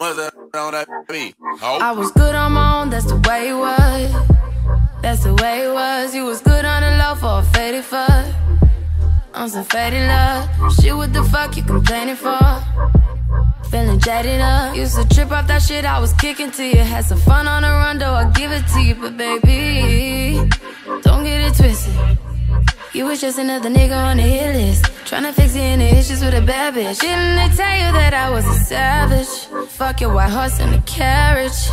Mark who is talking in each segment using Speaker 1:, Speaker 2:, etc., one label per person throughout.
Speaker 1: On that beat? Oh.
Speaker 2: I was good on my own, that's the way it was. That's the way it was. You was good on the low for a faded fuck. On some faded love. Shit, what the fuck you complaining for? Feeling jaded up. Used to trip off that shit I was kicking to you. Had some fun on the run, though I give it to you. But baby, You was just another nigga on the hit list. Tryna fix any issues with a bad bitch. Didn't they tell you that I was a savage? Fuck your white horse and a carriage.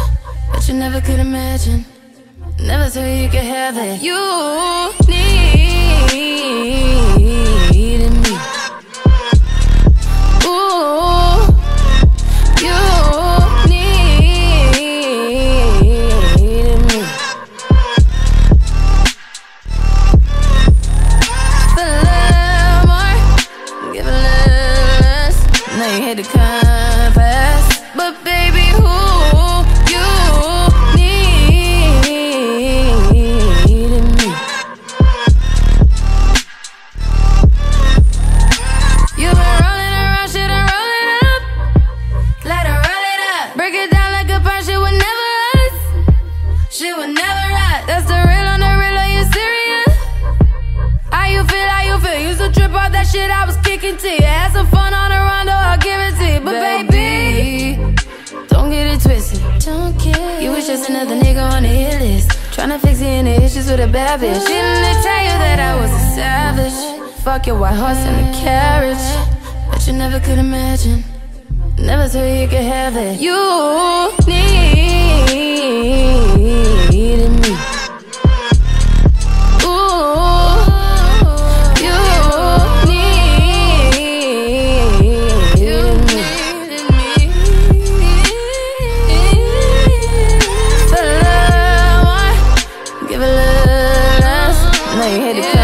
Speaker 2: But you never could imagine. Never thought you could have it. You You hit the compass, but baby, who you needed me? You been rolling around, shit and roll it up. Let her roll it up. Break it down like a punch, it would never us. Shit would never rot. That's the real on the real, are you serious? How you feel, how you feel? Used to trip off that shit I was kicking to Don't get You was just another nigga on the hit list. Tryna fix any issues with a bad bitch. Didn't they tell you that I was a savage? Fuck your white horse and a carriage. But you never could imagine. Never thought you could have it. You know you hit it.